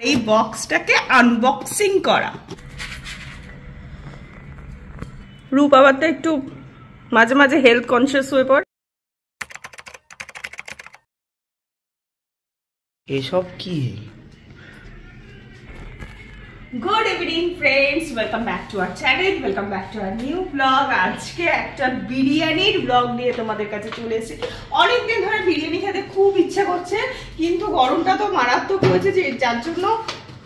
এই বক্সটাকে আনবক্সিং করা। রূপ আবার তো একটু মাঝে মাঝে হেলথ কনসিয়াস হয়ে পড়। এসব কি? Good evening friends welcome back to our channel welcome back to our new blog আজকে একটা বিরিয়ানির ব্লগ নিয়ে তোমাদের কাছে চলে এসেছি। অনেকদিন ধরে বিরিয়ানি খেতে খুব ইচ্ছা করছে, কিন্তু গরমটা তো মারাত্মক হয়েছে যে যার জন্য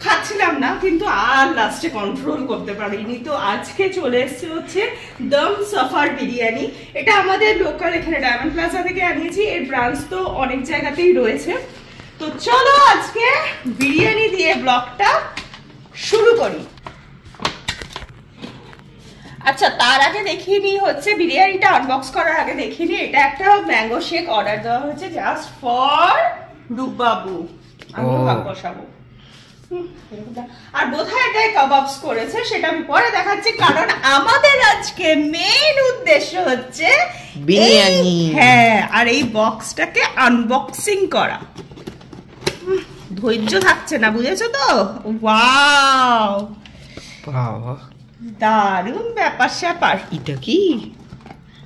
খাচ্ছিলাম না, কিন্তু আর লাস্টে কন্ট্রোল করতে পারিনি। তো আজকে চলে এসছে হচ্ছে দম সাফার বিরিয়ানি। এটা আমাদের লোকাল এখানে ডায়মন্ড প্লাজা থেকে আনিয়েছি। এর ব্রাঞ্চ তো অনেক জায়গাতেই রয়েছে। তো চলো আজকে বিরিয়ানি দিয়ে ব্লগটা শুরু করি। আচ্ছা তার আগে দেখিয়ে নিই হচ্ছে বিরিয়ানিটা আনবক্স করার আগে দেখিয়ে নিই এটা একটা ম্যাঙ্গো শেক অর্ডার দেওয়া হয়েছে জাস্ট ফর রূপবাবু। আমি ভাগ বসাবো। আর বোধহয় এটাই কাবাবস করেছে সেটা আমি পরে দেখাচ্ছি কারণ আমাদের আজকে মেন উদ্দেশ্য হচ্ছে বিরিয়ানি। হ্যাঁ আর এই বক্সটাকে আনবক্সিং করা। ধৈর্য থাকছে না বুঝেছ তো? ওয়াও! বাবা। দারুণ ব্যাপার স্যাপার। এটা কি?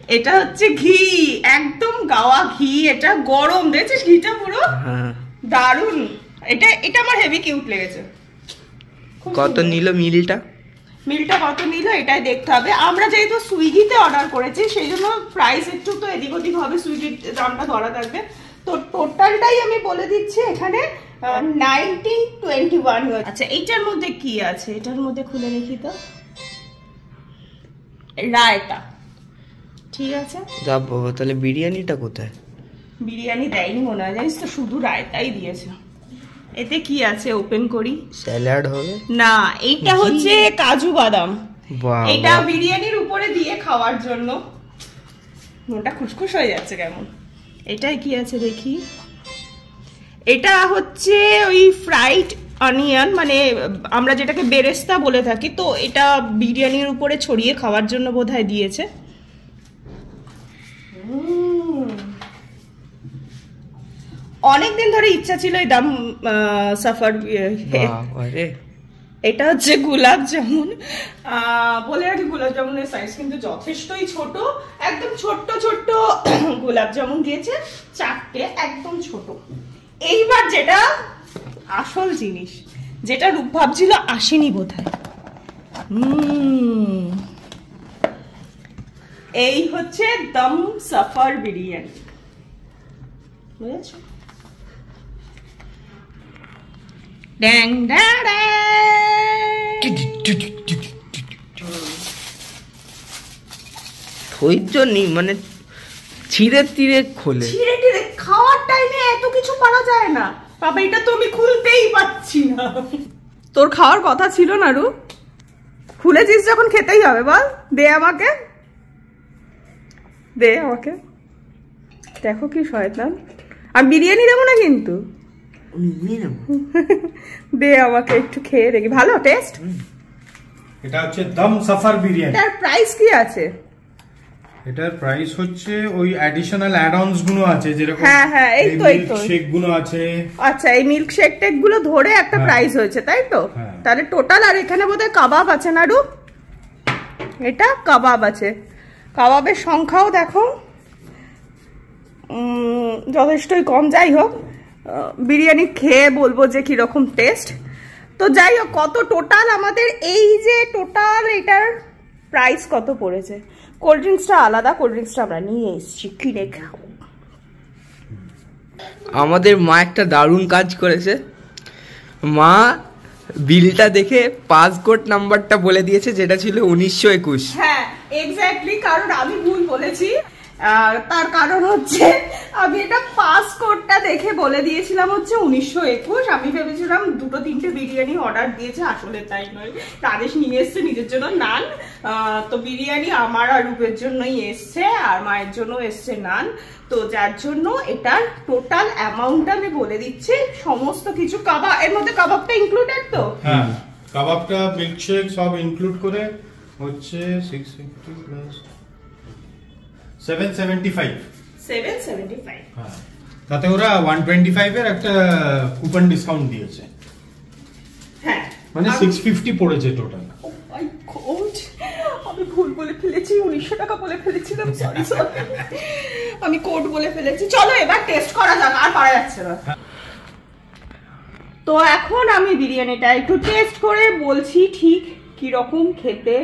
এটা হচ্ছে ঘি একদম গাওয়া ঘি এটা গরম দেখছিস ঘিটা পুরো? হ্যাঁ। দারুণ। এটা এটা আমার হেভি কিউট লেগেছে। কত। নিল মিলটা? মিলটা কত নিল এটাই দেখতে হবে। আমরা যেহেতু সুইগিতে অর্ডার করেছি সেই জন্য প্রাইস একটু তো এদিক ওদিক হবে সুইগির দামটা ধরা থাকবে। তো টোটালটাই আমি বলে দিচ্ছি এখানে নাইনটিন টোয়েন্টি ওয়ান আচ্ছা এইটার মধ্যে কি আছে? এটার মধ্যে খুলে দেখি তো। রায়তা। ঠিক আছে? যা বাবা তাহলে বিরিয়ানিটা কোথায়? বিরিয়ানি দেয়নি মনে হয় জানিস তো শুধু রায়তাই দিয়েছে। এতে কি আছে? ওপেন করি। স্যালাড হবে? না এইটা হচ্ছে কাজু বাদাম। এটা বিরিয়ানির উপরে দিয়ে খাওয়ার জন্য। মনটা খুশখুশ হয়ে যাচ্ছে কেমন। এটাই কি আছে দেখি এটা হচ্ছে ওই ফ্রাইড অনিয়ন মানে আমরা যেটাকে বেরেস্তা বলে থাকি, তো এটা বিরিয়ানির উপরে ছড়িয়ে খাওয়ার জন্য বোধহয় দিয়েছে। অনেকদিন ধরে ইচ্ছা ছিল এই দাম সাফার এটা হচ্ছে গোলাপ জামুন। বলে রাখি, গোলাপ জামুনের সাইজ কিন্তু যথেষ্টই ছোট। একদম ছোট্ট ছোট্ট গোলাপ জামুন দিয়েছে চারটে একদম ছোট। এইবার যেটা আসল জিনিস, যেটা রূপ ভাবছিল আসেনি বোধ হয় এই হচ্ছে দম সাফার বিরিয়ানি। বুঝেছ? ড্যাং ড্যাং। ধৈর্য নেই মানে ছিঁড়ে তীরে খোলে। ছিঁড়ে টিড়ে খাওয়ার টাইমে এত কিছু করা যায় না। বাবা এটা তো আমি খুলতেই পাচ্ছি না। তোর খাওয়ার কথা ছিল না রু? খুলেছিস যখন খেতেই হবে বল। দে আমাকে। দে আমাকে। দেখো কি শয়তান। আমি বিরিয়ানি দেবো না কিন্তু? দে আমাকে একটু খেয়ে দেখি। ভালো টেস্ট এটা হচ্ছে দম সাফার বিরিয়ানি। এটার প্রাইস কি আছে? এটার প্রাইস হচ্ছে ওই অ্যাডিশনাল অ্যাড অনসগুলো আছে যেরকম হ্যাঁ, হ্যাঁ, এই তো, এই তো। শেকগুলো আছে। আচ্ছা এই মিল্ক শেক টেকগুলো ধরে একটা হ্যাঁ। প্রাইস হয়েছে তাই তো? হ্যাঁ। তাহলে টোটাল আর এখানে বোধহয় কাবাব আছে না রূপ এটা কাবাব আছে। কাবাবের সংখ্যাও দেখো। যথেষ্টই কম। যাই হোক বিরিয়ানি খেয়ে বলব যে কীরকম টেস্ট তো যাই হোক কত টোটাল আমাদের এই যে টোটাল এটার প্রাইস কত পড়েছে? কোল্ড ড্রিঙ্কসটা আলাদা কোল্ড ড্রিঙ্কসটা আমরা নিয়ে এসেছি কিনে খাব। আমাদের মা একটা দারুণ কাজ করেছে। মা বিলটা দেখে পাসপোর্ট নাম্বারটা বলে দিয়েছে যেটা ছিল উনিশশো একুশ। হ্যাঁ এক্স্যাক্টলি কারণ আমি ভুল বলেছি। তার কারণ হচ্ছে, আমি এটা পাস কোডটা দেখে বলে দিয়েছিলাম হচ্ছে উনিশশো একুশ। আমি ভেবেছিলাম দুটো তিনটে বিরিয়ানি অর্ডার দিয়েছে, আসলে তাই নয়। রাজেশ নিয়ে এসছে, নিজের জন্য নান। তো বিরিয়ানি আমার আর রূপের জন্যই এসছে, আর মায়ের জন্য এসছে নান। তো যার জন্য এটার টোটাল অ্যামাউন্ট আমি বলে দিচ্ছি। সমস্ত কিছু কাবাব, এর মধ্যে কাবাবটা ইনক্লুডেড তো? হ্যাঁ কাবাবটা মিল্কশেক সব ইনক্লুড করে হচ্ছে six fifty plus seven seventy five seven seventy five হ্যাঁ। তাতে ওরা ওয়ান টোয়েন্টি ফাইভের একটা কুপন ডিসকাউন্ট দিয়েছে। হ্যাঁ। মানে সিক্স ফিফটি পড়েছে টোটাল Oh আমি ভুল বলে ফেলেছি উনিশশো টাকা বলে ফেলেছিলাম সরি সরি আমি কোড বলে ফেলেছি। চলো এবার টেস্ট করা যাক আর পারা যাচ্ছে না। তো এখন আমি বিরিয়ানিটা একটু টেস্ট করে বলছি ঠিক কীরকম খেতে?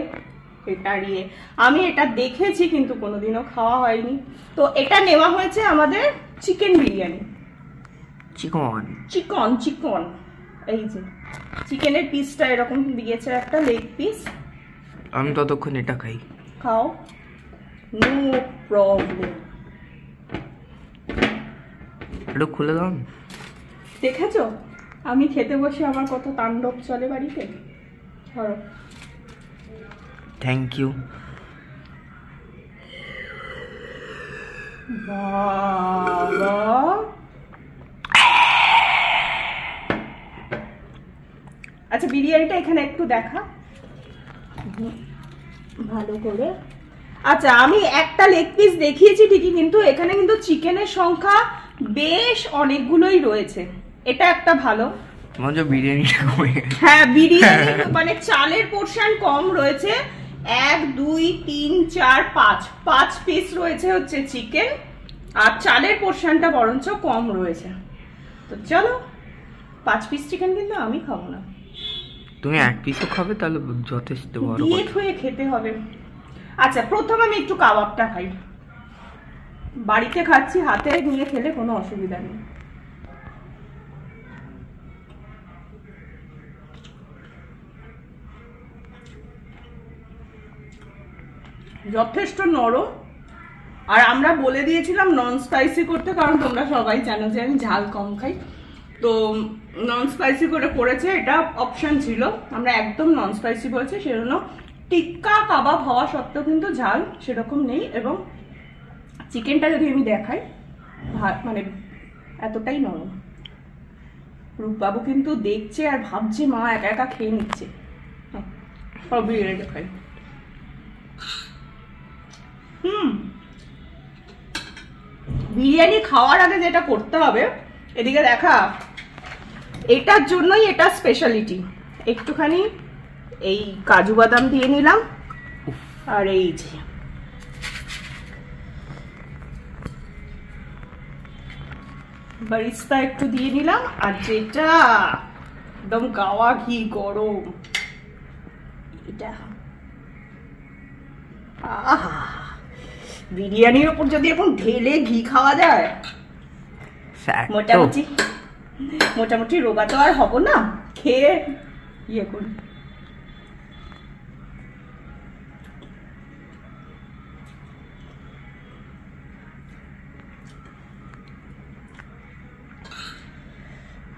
এটা নিয়ে আমি এটা দেখেছি কিন্তু কোনোদিনও খাওয়া হয়নি। তো এটা নেওয়া হয়েছে আমাদের চিকেন বিরিয়ানি। চিকন। চিকন চিকন। এই যে চিকেনের পিসটা এরকম দিয়েছে একটা লেগ পিস আমি ততক্ষণ এটা খাই। খাও। নো প্রবলেম একটু খুলে দাও। দেখেছ? আমি খেতে বসে আমার কত তাণ্ডব চলে বাড়িতে। ধরো। থ্যাংক ইউ আচ্ছা বিরিয়ানিটা এখানে একটু দেখা। ভালো করে। আচ্ছা আমি একটা লেগ পিস দেখিয়েছি ঠিকই কিন্তু এখানে কিন্তু চিকেনের সংখ্যা বেশ অনেকগুলোই রয়েছে। এটা একটা ভালো। মনে বিরিয়ানিটা কমে হ্যাঁ বিরিয়ানি মানে চালের পোর্শন কম রয়েছে। এক দুই তিন চার পাঁচ। পাঁচ পিস রয়েছে হচ্ছে চিকেন আর চালের পোর্শনটা বরঞ্চ কম রয়েছে। তো চলো পাঁচ পিস চিকেন কিন্তু আমি খাব না। তুমি এক পিসও খাবে তাহলে যথেষ্ট বড় কথা। হয়ে খেতে হবে। আচ্ছা প্রথম আমি একটু কাবাবটা খাই। বাড়িতে খাচ্ছি হাতে নিয়ে খেলে কোনো অসুবিধা নেই। যথেষ্ট নরম। আর আমরা বলে দিয়েছিলাম নন স্পাইসি করতে কারণ তোমরা সবাই জানো যে আমি ঝাল কম খাই। তো নন স্পাইসি করে করেছে এটা অপশান ছিল। আমরা একদম নন স্পাইসি বলেছি সেজন্য টিক্কা কাবাব হওয়া সত্ত্বেও কিন্তু ঝাল সেরকম নেই এবং চিকেনটা যদি আমি দেখাই ভা- মানে এতটাই নরম। রূপবাবু কিন্তু দেখছে আর ভাবছে মা একা একা খেয়ে নিচ্ছে। হ্যাঁ, সব বিরিয়ানিটা খাই হুম। বিরিয়ানি খাওয়ার আগে যেটা করতে হবে এদিকে দেখা এটার জন্যই এটা স্পেশালিটি একটুখানি এই কাজু বাদাম দিয়ে নিলাম আর এই যে। বারিস্তা একটু দিয়ে নিলাম আর যেটা একদম গাওয়া ঘি গরম এটা। আহা। বিরিয়ানির ওপর যদি এখন ঢেলে ঘি খাওয়া যায় মোটামুটি মোটামুটি রোগা তো আর হব না। খেয়ে ইয়ে করি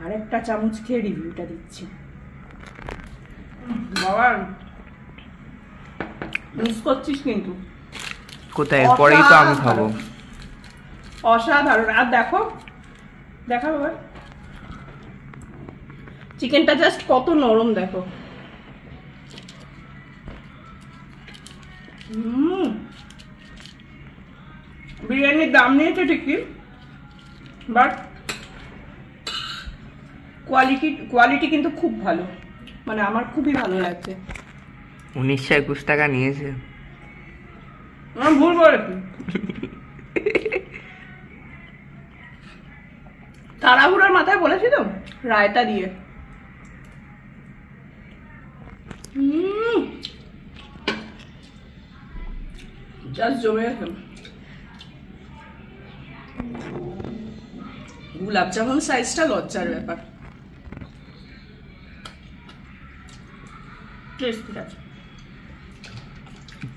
আরেকটা চামচ খেয়ে রিভিউটা দিচ্ছি। বাবা মিস করছিস কিন্তু। কোথায়? পরেই তো আমি খাব। অসাধারণ। আর দেখো দেখা বাবা চিকেনটা জাস্ট কত নরম দেখো। হুম বিরিয়ানির দাম নিয়েছে ঠিকই বাট কোয়ালিটি কোয়ালিটি কিন্তু খুব ভালো। মানে আমার খুবই ভালো লাগছে। উনিশশো একুশ টাকা নিয়েছে। আমার ভুল বলেছি তাড়াহুড়োর মাথায় বলেছি তো? রায়তা দিয়ে। জাস্ট জমে গেছে। জামুন সাইজটা লজ্জার ব্যাপার। ঠিক আছে।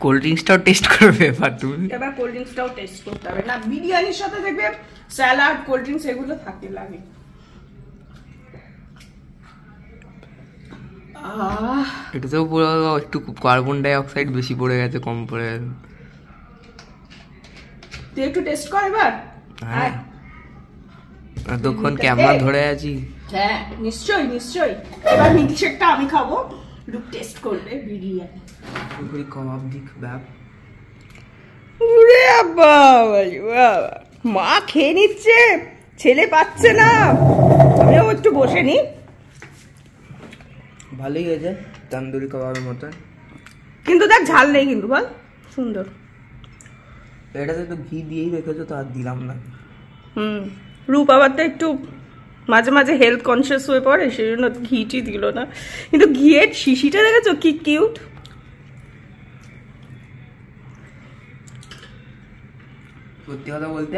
কোল্ড ড্রিঙ্কসটাও টেস্ট করবে এবার তুমি এবার কোল্ড ড্রিঙ্কসটাও টেস্ট করতে হবে। না বিরিয়ানির সাথে দেখবে স্যালাড কোল্ড ড্রিঙ্কস এগুলো থাকে লাগে। এটাতেও পুরো একটু কার্বন ডাই অক্সাইড বেশি পড়ে গেছে কম পড়ে গেছে। তুই একটু টেস্ট কর এবার। হ্যাঁ। এতক্ষণ ক্যামেরা ধরে আছি। হ্যাঁ নিশ্চয়ই নিশ্চয়ই। এবার মিল্কশেকটা আমি খাব। একটু টেস্ট করবে বিরিয়ানি। পুরোপুরি কবাব দিক ব্যাপ ওরে বাবা রে বাবা। মা খেয়ে নিচ্ছে ছেলে পাচ্ছে না। আমিও একটু বসে নি। ভালোই হয়েছে তান্দুরি কাবাবের মতন। কিন্তু দেখ ঝাল নেই কিন্তু বল। সুন্দর। এটাতে তো ঘি দিয়েই রেখেছো তো আর দিলাম না। হুম। রূপ আবার তো একটু মাঝে মাঝে হেলথ কনসিয়াস হয়ে পড়ে সেই জন্য ঘিটি দিল না। কিন্তু ঘিয়ের শিশিটা দেখেছ? কি কিউট সত্যি কথা বলতে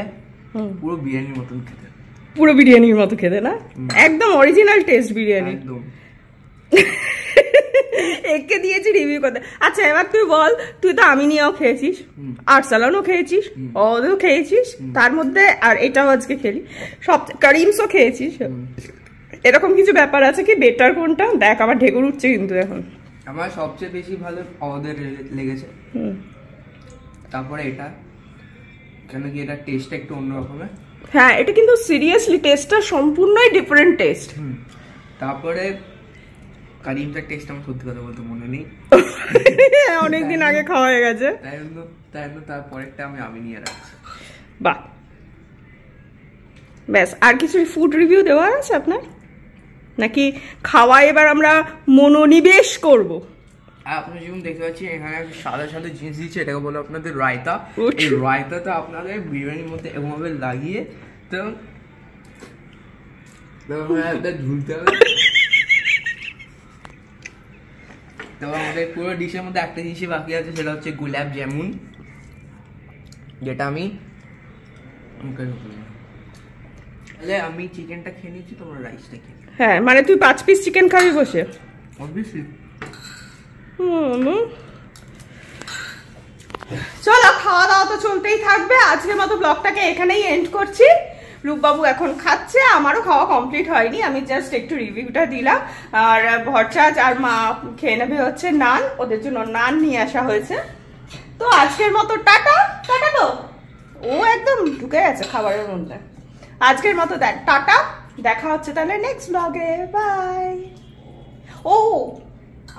পুরো বিরিয়ানির মতন খেতে। পুরো বিরিয়ানির মতো খেতে না? একদম অরিজিনাল টেস্ট বিরিয়ানি। একদম। একে দিয়েছি রিভিউ করতে। আচ্ছা এবার তুই বল তুই তো আমি নিয়েও খেয়েছিস। আরসালানও খেয়েছিস অদও খেয়েছিস তার মধ্যে আর এটাও আজকে খেলি। সব কারিমসও খেয়েছিস। এরকম কিছু ব্যাপার আছে কি? বেটার কোনটা? দেখ আমার ঢেকুর উঠছে কিন্তু এখন। আমার সবচেয়ে বেশি ভালো অদের লেগেছে। তারপরে এটা। কেন কি এটা টেস্টটা একটু অন্য রকমের হ্যাঁ এটা কিন্তু সিরিয়াসলি টেস্টটা সম্পূর্ণই ডিফারেন্ট টেস্ট তারপরে কারিমটার টেস্ট আমার সত্যি কথা বলতে মনে নেই। অনেকদিন আগে খাওয়া হয়ে গেছে। তাই জন্য তাই জন্য তারপরেরটা আমি আমি নিয়ে রাখছি। বাহ। ব্যাস আর কিছু ফুড রিভিউ দেওয়ার আছে আপনার? নাকি খাওয়া এবার আমরা মনোনিবেশ করব? আপনি যেমন দেখতে পাচ্ছেন এখানে সাদা সাদা জিনিস দিচ্ছে এটাকে বলে আপনাদের রায়তা। এই রায়তাটা আপনাদের বিরিয়ানির মধ্যে এমনভাবে লাগিয়ে তো ঝুলতে হবে। তো আমাদের পুরো ডিশের মধ্যে একটা জিনিসই বাকি আছে সেটা হচ্ছে গোলাপ জামুন যেটা আমি তাহলে আমি চিকেনটা খেয়ে নিচ্ছি তোমরা রাইসটা খেয়ে হ্যাঁ মানে তুই পাঁচ পিস চিকেন খাবি বসে. হুম। চলো খাওয়া দাওয়া তো চলতেই থাকবে। আজকের মতো ব্লগটাকে এখানেই এন্ড করছি। রূপবাবু এখন খাচ্ছে, আমারও খাওয়া কমপ্লিট হয়নি, আমি জাস্ট একটু রিভিউটা দিলাম। আর ভরচাজ আর মা খেয়ে নেবে হচ্ছে নান, ওদের জন্য নান নিয়ে আসা হয়েছে। তো আজকের মতো টাটা টাটা তো? ও একদম ঢুকে গেছে খাবারের মধ্যে। আজকের মতো দেখ, টাটা, দেখা হচ্ছে তাহলে নেক্সট ব্লগে বাই ও,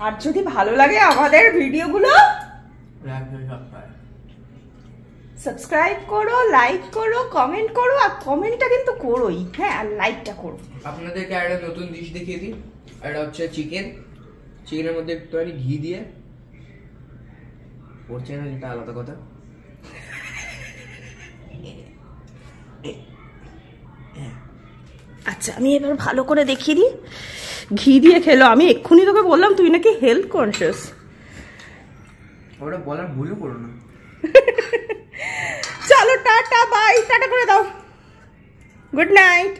আর যদি ভালো লাগে আমাদের ভিডিওগুলো. সাবস্ক্রাইব করো লাইক করো কমেন্ট করো আর কমেন্টটা কিন্তু করোই। হ্যাঁ আর লাইকটা করো। আপনাদেরকে একটা নতুন ডিশ দেখিয়ে দিই। এটা হচ্ছে চিকেন চিকেনের মধ্যে একটু একটুখানি ঘি দিয়ে পড়ছে না এটা আলাদা কথা। আচ্ছা আমি এবার ভালো করে দেখিয়ে দিই। ঘি দিয়ে খেলো। আমি এক্ষুনি তোকে বললাম তুই নাকি হেলথ কনসিয়াস ওটা বলার ভুলও করো না। বাই টাটা করে দাও। Good night